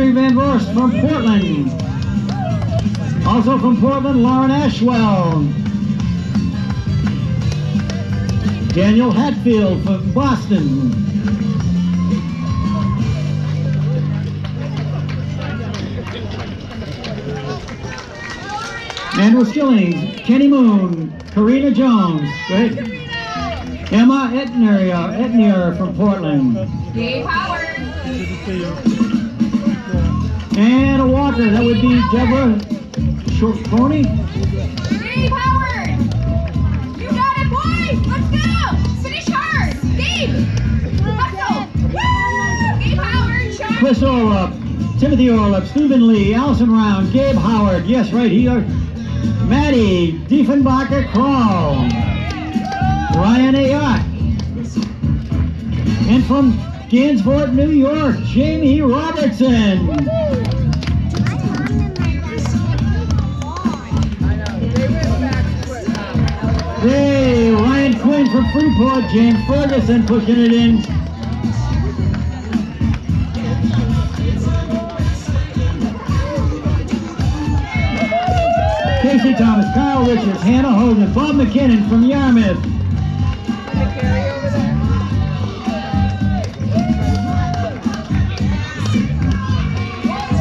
Andre Van Vorst from Portland. Also from Portland, Lauren Ashwell. Daniel Hatfield from Boston. Andrew Skillings, Kenny Moon, Karina Jones, great. Emma Etnier, uh, Etnier from Portland. Dave Howard. And a walker, that would be Deborah Short Pony. Dave Howard. You got it, boys. Let's go. Finish hard. Dave. Hustle. Woo! Dave Howard. Sean. Chris Orlup, Timothy Orlup, Stephen Lee, Allison Round, Gabe Howard, yes, right here. Maddie Diefenbacher Crawl. Ryan Ayotte. And from Gansport, New York, Jamie Robertson. Hey, Ryan Quinn from Freeport, James Ferguson pushing it in. Casey Thomas, Kyle Richards, Hannah Hogan, Bob McKinnon from Yarmouth.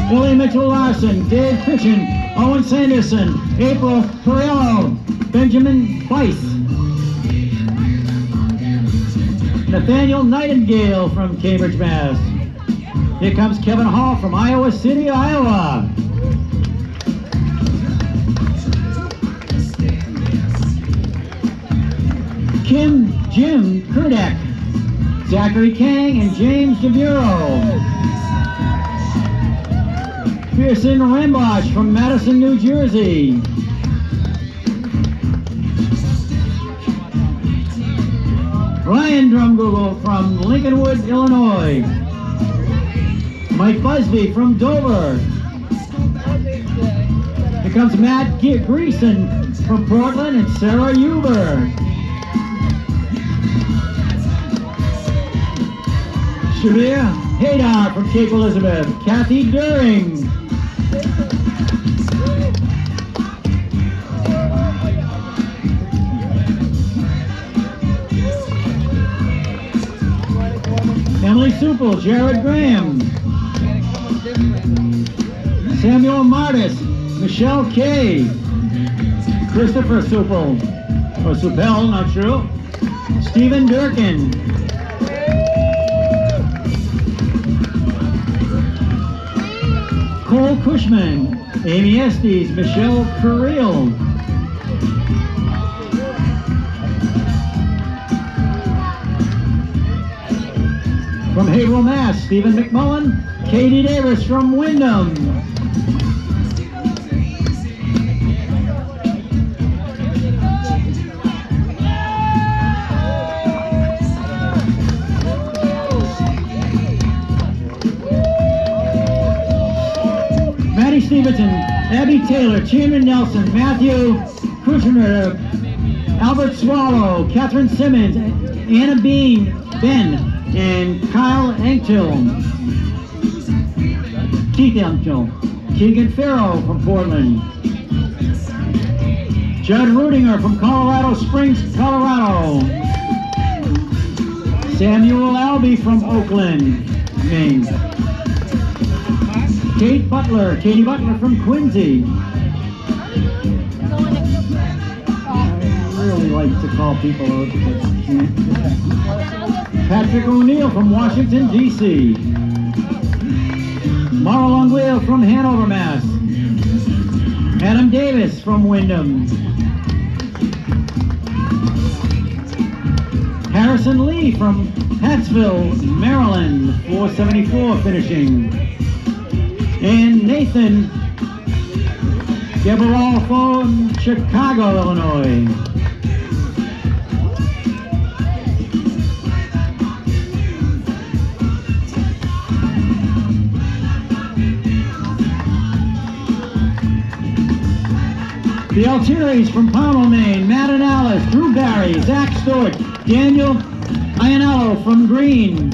Billy Mitchell Larson, Dave Kitchen, Owen Sanderson, April Perillo, Benjamin Weiss. Nathaniel Nightingale from Cambridge, Mass. Here comes Kevin Hall from Iowa City, Iowa. Kim Jim Kurdak, Zachary Kang, and James DeBuro. Pearson Rambosch from Madison, New Jersey. Ryan Drumgoogle from Lincolnwood, Illinois. Mike Busby from Dover. Here comes Matt Greason from Portland and Sarah Huber. Shabir Haydar from Cape Elizabeth. Kathy During. Emily Supel, Jared Graham. Samuel Martis, Michelle Kay. Christopher Supel, or Supel, not sure. Stephen Durkin. Cole Cushman, Amy Estes, Michelle Carril. From Haverhill, Mass, Stephen McMullen, Katie Davis from Windham. Maddie Stevenson, Abby Taylor, Chairman Nelson, Matthew Kushner, Albert Swallow, Catherine Simmons, Anna Bean, Ben, and Kyle Engel. Keith Engel, Keegan Farrow from Portland. Judd Rudinger from Colorado Springs, Colorado. Samuel Albee from Oakland, Maine. Kate Butler, Katie Butler from Quincy. I really like to call people out. Patrick O'Neill from Washington, D.C. Mara Longueuil from Hanover, Mass. Adam Davis from Windham. Harrison Lee from Hyattsville, Maryland, 474 finishing. And Nathan Gabriel from Chicago, Illinois. The Altieri's from Pownal, Maine, Matt and Alice, Drew Barry, Zach Stewart, Daniel Ianello from Green,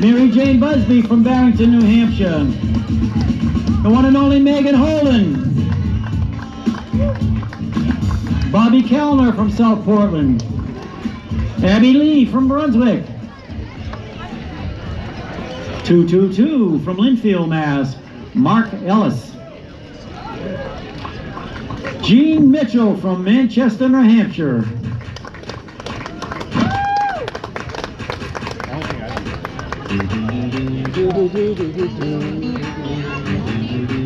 Mary Jane Busby from Barrington, New Hampshire. The one and only Megan Holden. Bobby Kellner from South Portland. Abby Lee from Brunswick. 222 from Lynnfield, Mass. Mark Ellis. Gene Mitchell from Manchester, New Hampshire.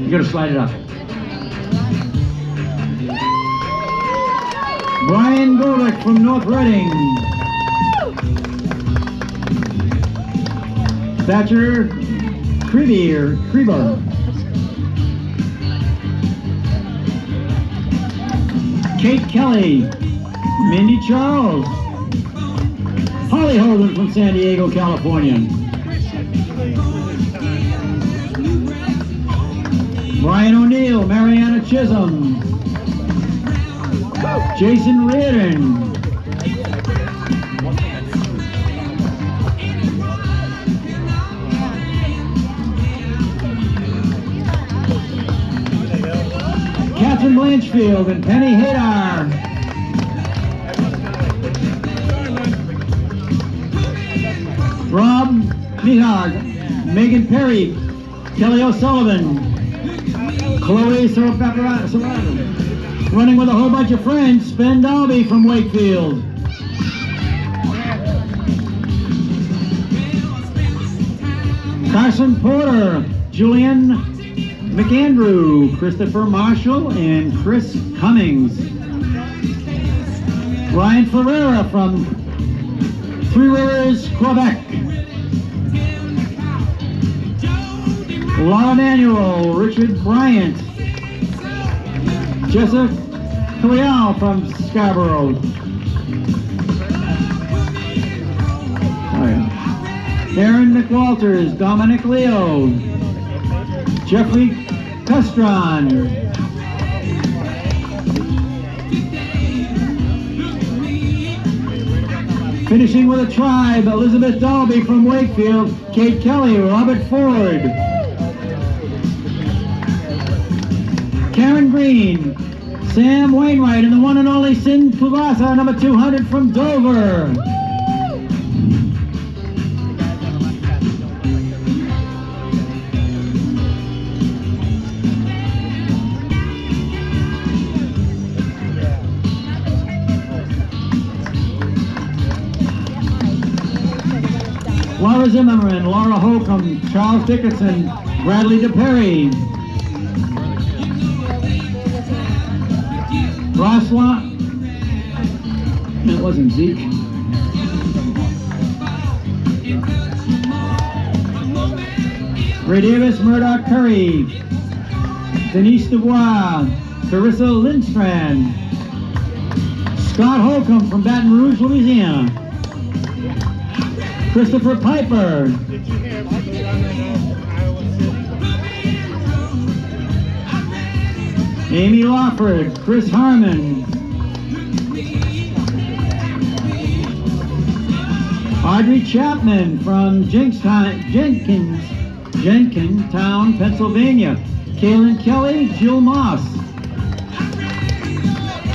You gotta slide it up. Brian Gorlick from North Reading. Thatcher Creevy or Creeber. Kate Kelly. Mindy Charles. Holly Holden from San Diego, California. Brian O'Neill, Mariana Chisholm. Jason Reardon. Catherine Blanchfield and Penny Hadar. Rob Mihag, Megan Perry, Kelly O'Sullivan, Chloe Sorapapara- running with a whole bunch of friends, Ben Dalby from Wakefield. Carson Porter, Julian McAndrew, Christopher Marshall, and Chris Cummings. Ryan Ferreira from Three Rivers, Quebec. Laura Manuel, Richard Bryant, Jessica Cleal from Scarborough. Aaron McWalters, Dominic Leo, Jeffrey Castron. Finishing with a tribe, Elizabeth Dalby from Wakefield, Kate Kelly, Robert Ford. Karen Green, Sam Wainwright, and the one and only Sin Puvasa, number 200 from Dover. Zimmerman, Laura Holcomb, Charles Dickinson, Bradley DePerry, Ross Wa- It wasn't Zeke. Ray Davis, Murdoch Curry, Denise Dubois, Carissa Lindstrand, Scott Holcomb from Baton Rouge, Louisiana. Christopher Piper. Amy Lawford, Chris Harmon. Audrey Chapman from Jenkintown, Jenkins, Jenkintown, Pennsylvania. Kaylin Kelly, Jill Moss.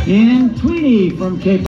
And Tweety from Cape